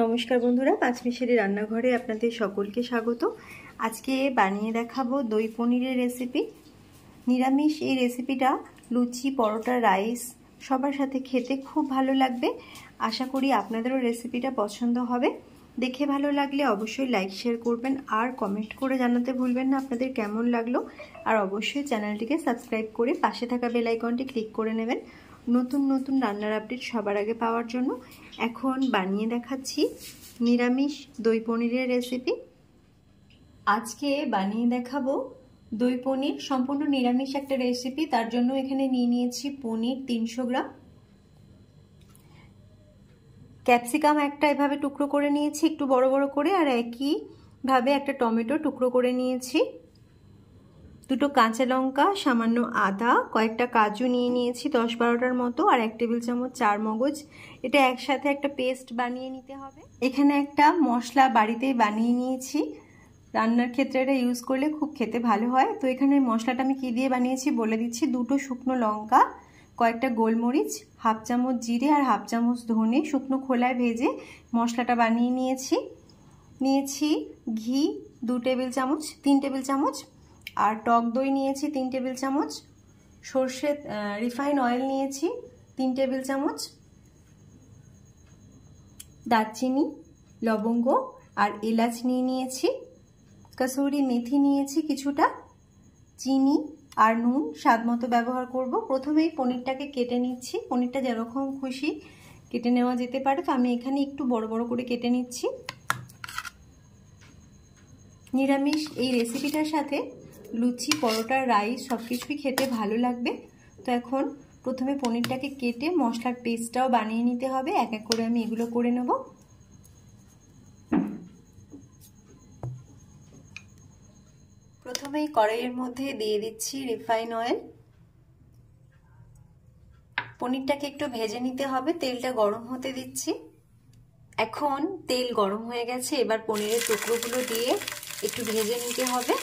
নমস্কার বন্ধুরা, পাঁচমিশালি রান্নাঘরে আপনাদের সকলকে স্বাগত। আজকে বানিয়ে দেখাবো দই পনিরের রেসিপি নিরামিষ এই রেসিপিটা লুচি, পরোটা রাইস সবার সাথে খেতে খুব ভালো লাগবে। আশা করি আপনাদেরও রেসিপিটা পছন্দ হবে। দেখে ভালো লাগলে অবশ্যই লাইক শেয়ার করবেন আর কমেন্ট করে জানাতে ভুলবেন না আপনাদের কেমন লাগল। আর অবশ্যই চ্যানেলটিকে সাবস্ক্রাইব করে পাশে থাকা বেলাইকনটি ক্লিক করে নেবেন। নতুন নতুন রান্নার আপডেট সবার আগে পাওয়ার জন্য এখন বানিয়ে দেখাচ্ছি নিরামিষ দই পনিরের রেসিপি আজকে বানিয়ে দেখাবো দই পনির, সম্পূর্ণ নিরামিষ একটা রেসিপি তার জন্য এখানে নিয়ে নিয়েছি পনির তিনশো গ্রাম। ক্যাপসিকাম একটা এভাবে টুকরো করে নিয়েছি, একটু বড় বড় করে, আর একইভাবে একটা টমেটো টুকরো করে নিয়েছি। দুটো কাঁচা লঙ্কা, সামান্য আদা, কয়েকটা কাজু নিয়ে নিয়েছি দশ বারোটার মতো, আর এক টেবিল চামচ চার মগজ। এটা একসাথে একটা পেস্ট বানিয়ে নিতে হবে। এখানে একটা মশলা বাড়িতেই বানিয়ে নিয়েছি। রান্নার ক্ষেত্রে এটা ইউজ করলে খুব খেতে ভালো হয়। তো এখানে মশলাটা আমি কী দিয়ে বানিয়েছি বলে দিচ্ছি। দুটো শুকনো লঙ্কা, কয়েকটা গোলমরিচ, হাফ চামচ জিরে আর হাফ চামচ ধনে শুকনো খোলায় ভেজে মশলাটা বানিয়ে নিয়েছি। নিয়েছি ঘি, দু টেবিল চামচ, তিন টেবিল চামচ আর টক দই নিয়েছি তিন টেবিল চামচ, সর্ষে রিফাইন অয়েল নিয়েছি তিন টেবিল চামচ, দারচিনি, লবঙ্গ আর এলাচ নিয়ে নিয়েছি, কাসুরি মেথি নিয়েছি কিছুটা, চিনি আর নুন স্বাদ মতো ব্যবহার করব। প্রথমেই পনিরটাকে কেটে নিচ্ছি। পনিরটা যেরকম খুশি কেটে নেওয়া যেতে পারে, তো আমি এখানে একটু বড় বড় করে কেটে নিচ্ছি। নিরামিষ এই রেসিপিটার সাথে লুচি, পরোটা, রাইস সব কিছুই খেতে ভালো লাগবে। তো এখন প্রথমে পনিরটাকে কেটে মশলার পেস্টটাও বানিয়ে নিতে হবে। এক এক করে আমি এগুলো করে নেব। প্রথমেই কড়াইয়ের মধ্যে দিয়ে দিচ্ছি রিফাইন অয়েল। পনিরটাকে একটু ভেজে নিতে হবে। তেলটা গরম হতে দিচ্ছি। এখন তেল গরম হয়ে গেছে। এবার পনিরের টুকরোগুলো দিয়ে একটু ভেজে নিতে হবে।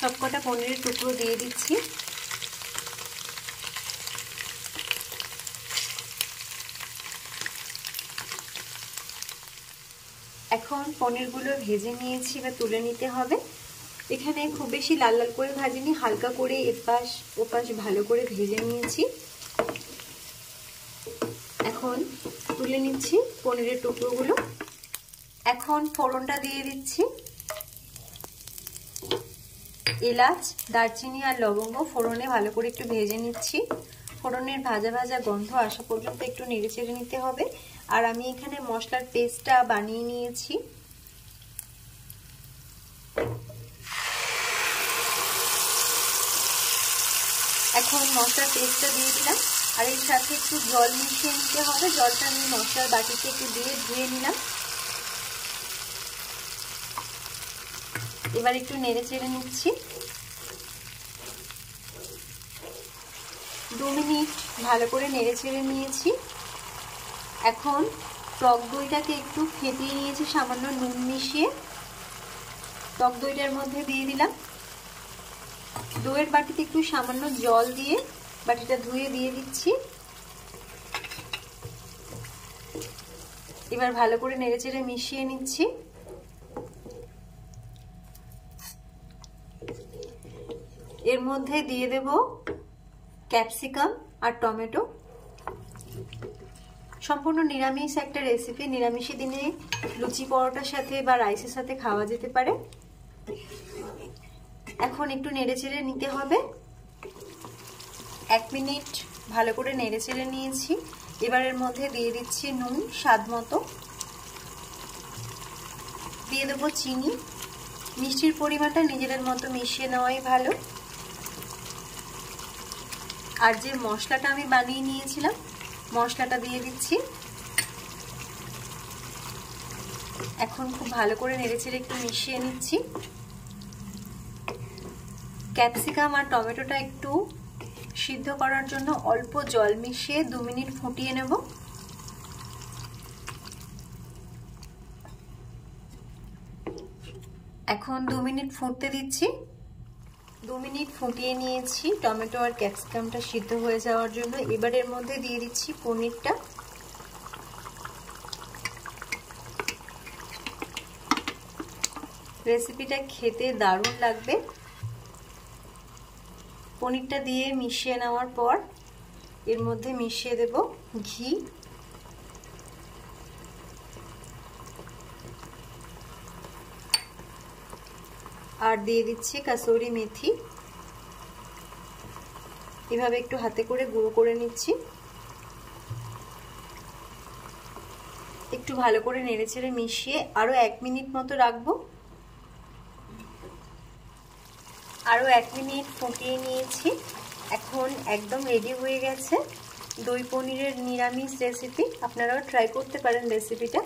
সবকটা পনিরের টুকরো দিয়ে দিচ্ছি। এখন পনিরগুলো ভেজে নিয়েছি বা তুলে নিতে হবে। এখানে খুব বেশি লাল লাল করে ভাজিনি, হালকা করে এপাশ ওপাশ ভালো করে ভেজে নিয়েছি। এখন তুলে নিচ্ছি পনিরের টুকরোগুলো। এখন ফোড়নটা দিয়ে দিচ্ছি। এলাচ, দারচিনি আর লবঙ্গ ফোড়নে ভালো করে একটু ভেজে নিচ্ছি। ফোড়নের ভাজা ভাজা গন্ধ আসা পর্যন্ত একটু নেড়ে চেড়ে নিতে হবে। আর আমি এখানে মশলার পেস্টটা বানিয়ে নিয়েছি। এখন মশলার পেস্টটা দিয়ে দিলাম। আর এর সাথে একটু জল মিশিয়ে নিতে হবে। জলটা আমি মশলার বাটিতে একটু দিয়ে ধুয়ে নিলাম। এবার একটু নেড়ে চেড়ে নিচ্ছি। দু মিনিট ভালো করে নেড়ে চেড়ে নিয়েছি। এখন টক দইটাকে একটু ফেটিয়ে নিয়েছি, সামান্য নুন মিশিয়ে। টক দইটার মধ্যে দিয়ে দিলাম। দইয়ের বাটিতে একটু সামান্য জল দিয়ে বাটিটা ধুয়ে দিয়ে দিচ্ছি। এবার ভালো করে নেড়ে চেড়ে মিশিয়ে নিচ্ছি। এর মধ্যে দিয়ে দেব ক্যাপসিকাম আর টমেটো। সম্পূর্ণ নিরামিষ একটা রেসিপি নিরামিষি দিনে লুচি পরোটার সাথে বা রাইসের সাথে খাওয়া যেতে পারে। এখন একটু নেড়ে চেড়ে নিতে হবে। এক মিনিট ভালো করে নেড়ে চেড়ে নিয়েছি। এবারের মধ্যে দিয়ে দিচ্ছি নুন, স্বাদ মতো। দিয়ে দেবো চিনি। মিষ্টির পরিমাণটা নিজেদের মতো মিশিয়ে নেওয়াই ভালো। আর যে মশলাটা আমি বানিয়ে নিয়েছিলাম, মশলাটা দিয়ে দিচ্ছি। এখন খুব ভালো করে নেড়েচেড়ে একটু মিশিয়ে নিচ্ছি। ক্যাপসিকাম আর টমেটোটা একটু সিদ্ধ করার জন্য অল্প জল মিশিয়ে দু মিনিট ফুটিয়ে নেব। এখন দু মিনিট ফুটতে দিচ্ছি। দু মিনিট ফুটিয়ে নিয়েছি। টমেটো আর ক্যাপসিকামটা সিদ্ধ হয়ে যাওয়ার জন্য এবার এর মধ্যে দিয়ে দিচ্ছি পনিরটা। রেসিপিটা খেতে দারুণ লাগবে। পনিরটা দিয়ে মিশিয়ে নেওয়ার পর এর মধ্যে মিশিয়ে দেব ঘি। আর দিয়ে দিচ্ছি কাসৌরি মেথি। এভাবে একটু হাতে করে গুঁড়ো করে নিচ্ছি। একটু ভালো করে নেড়ে ছেড়ে মিশিয়ে আরও এক মিনিট মতো রাখব। আরও এক মিনিট ফুটিয়ে নিয়েছি। এখন একদম রেডি হয়ে গেছে। দই পনিরের নিরামিষ রেসিপি আপনারাও ট্রাই করতে পারেন রেসিপিটা